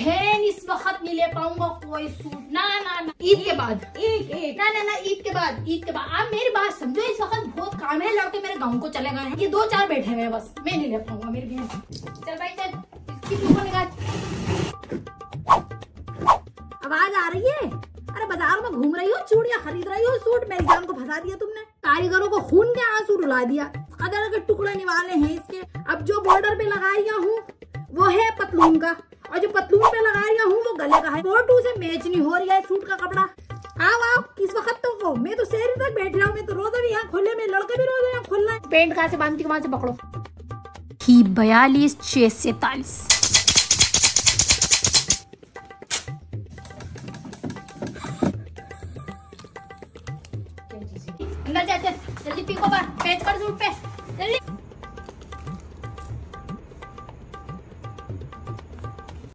बहन इस वक्त नहीं ले पाऊँगा कोई सूट। ना ना ना। ईद के बाद एक एक ना ना ना, ईद के बाद, ईद के बाद। आप मेरी बात समझो, इस वक्त बहुत काम है, लड़के मेरे गाँव को चले गए हैं। ये दो चार बैठे हुए बस, मैं नहीं ले पाऊँगा, मेरी बहन। चल भाई, चल। आवाज़ आ रही है? अरे बाज़ार में घूम रही हो, चूड़ियाँ खरीद रही हो, सूट मेरी जान को फंसा दिया तुमने। कारीगरों को खून के आँसू रुला दिया। कदर के टुकड़े निवाले हैं इसके। अब जो बॉर्डर पे लगा रही हूँ, वो है पतलून का। और जो पतलून पे लगा रही हूँ वो गले का है। फ़ोटो से मैच नहीं हो रही है सूट का कपड़ा। आओ आओ इस वक्त तो वो मैं तो शहर तक बैठ रहा हूँ मैं तो रोजा भी यहाँ खोले में लड़के भी रोजा यहाँ खोल रहे हैं। पेंट कहाँ से बांधती वहाँ से पकड़ो। की बयालीस छह सैतालीस। अंदर जा चल जल्दी पीको पर पेच कर सूट पे। जल्दी।